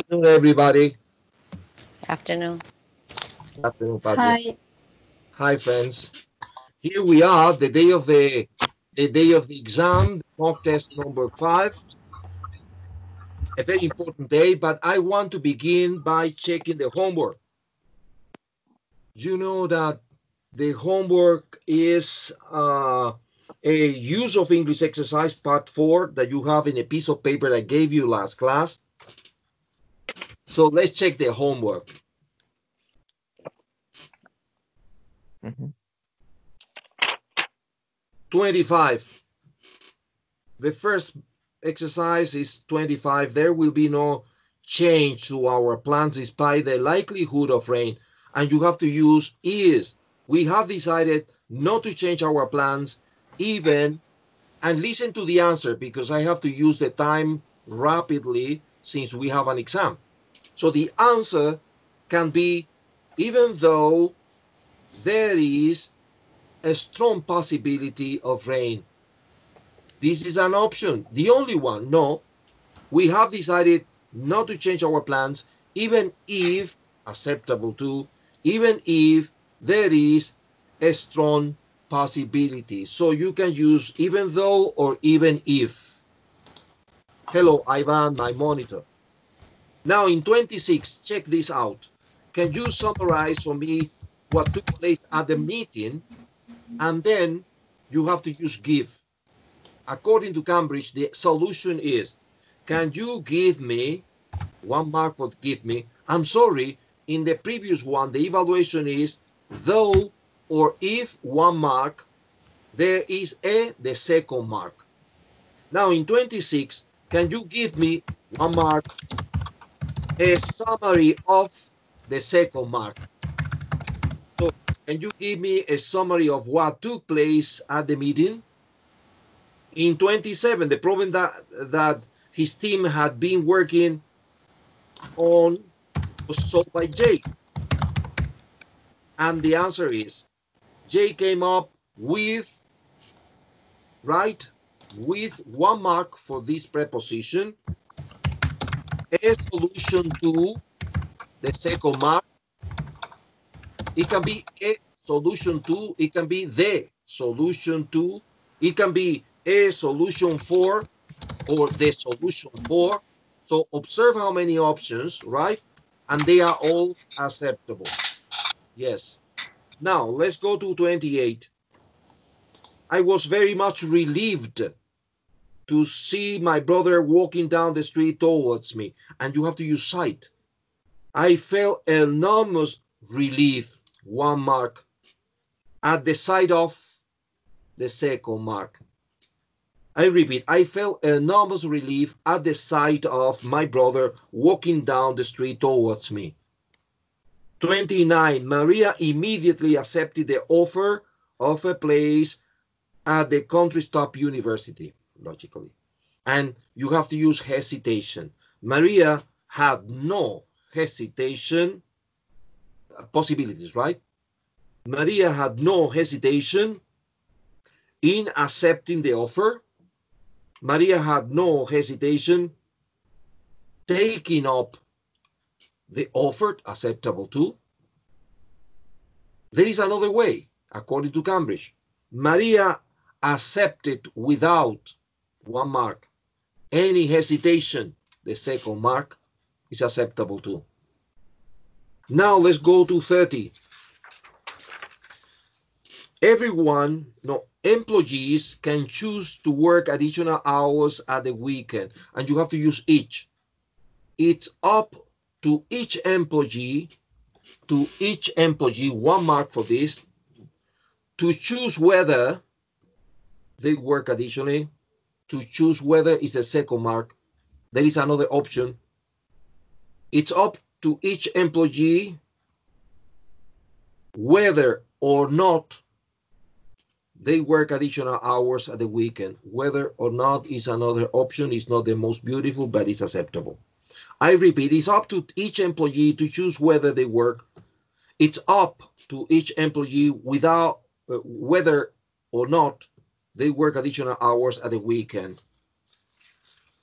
afternoon, everybody. Afternoon. Afternoon, Patria. Hi. Hi, friends. Here we are, the day of the the day of the exam, mock test number five. A very important day, but I want to begin by checking the homework. You know that the homework is uh, a use of English exercise part four that you have in a piece of paper I gave you last class. So let's check the homework. Mhm. 25. The first exercise is 25. There will be no change to our plans despite the likelihood of rain. And you have to use is. We have decided not to change our plans even and listen to the answer because I have to use the time rapidly since we have an exam. So the answer can be even though there is a strong possibility of rain. This is an option, the only one. No, we have decided not to change our plans, even if acceptable to, even if there is a strong possibility. So you can use even though or even if. Hello, Ivan, my monitor. Now in 26, check this out. Can you summarize for me what took place at the meeting? And then you have to use give. According to Cambridge, the solution is, can you give me one mark for give me? I'm sorry, in the previous one, the evaluation is though or if one mark, there is a the second mark. Now in 26, can you give me one mark, a summary of the second mark? So can you give me a summary of what took place at the meeting? In 27, the problem that, that his team had been working on was solved by Jake. And the answer is Jake came up with, right, with one mark for this preposition, a solution to the second mark. It can be a solution to, it can be the solution to, it can be a solution for, or the solution for. So observe how many options, right? And they are all acceptable. Yes. Now let's go to 28. I was very much relieved to see my brother walking down the street towards me, and you have to use sight. I felt enormous relief, one mark, at the sight of the second mark. I repeat, I felt enormous relief at the sight of my brother walking down the street towards me. 29. Maria immediately accepted the offer of a place at the country stop university, logically. And you have to use hesitation. Maria had no hesitation uh, possibilities, right? Maria had no hesitation in accepting the offer. Maria had no hesitation taking up the offered acceptable to. There is another way, according to Cambridge. Maria accepted without one mark. Any hesitation, the second mark is acceptable too. Now let's go to 30. Everyone, no, employees can choose to work additional hours at the weekend, and you have to use each. It's up to each employee, to each employee, one mark for this, to choose whether they work additionally, to choose whether it's a second mark. There is another option. It's up to each employee whether or not they work additional hours at the weekend. Whether or not is another option. It's not the most beautiful, but it's acceptable. I repeat, it's up to each employee to choose whether they work. It's up to each employee without uh, whether or not they work additional hours at the weekend.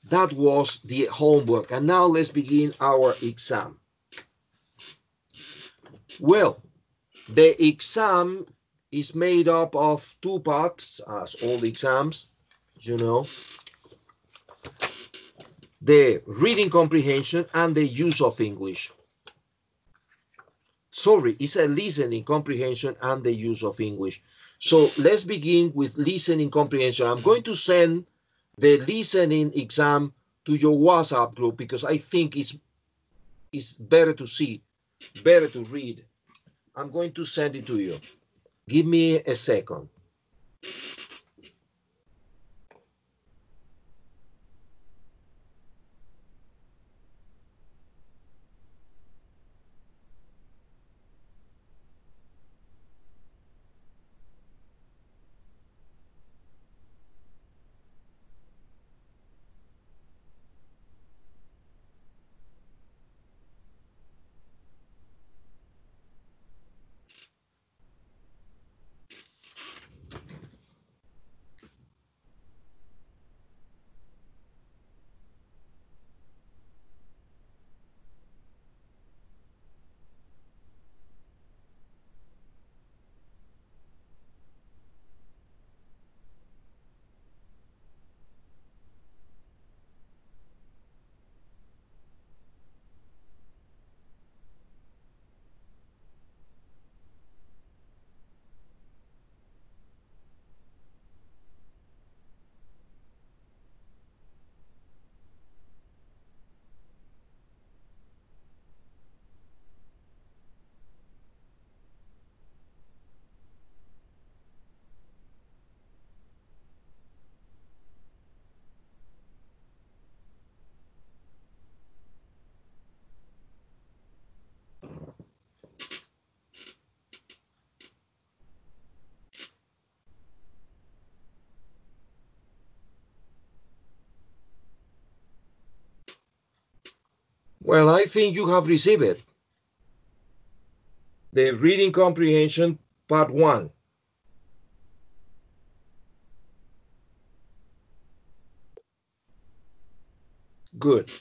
That was the homework. And now let's begin our exam. Well, the exam is made up of two parts, as all exams, you know. The reading comprehension and the use of English. Sorry, it's a listening comprehension and the use of English. So let's begin with listening comprehension. I'm going to send the listening exam to your WhatsApp group because I think it's, it's better to see, better to read. I'm going to send it to you. Give me a second. Well, I think you have received it. The reading comprehension part one. Good.